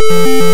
Música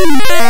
Yeah.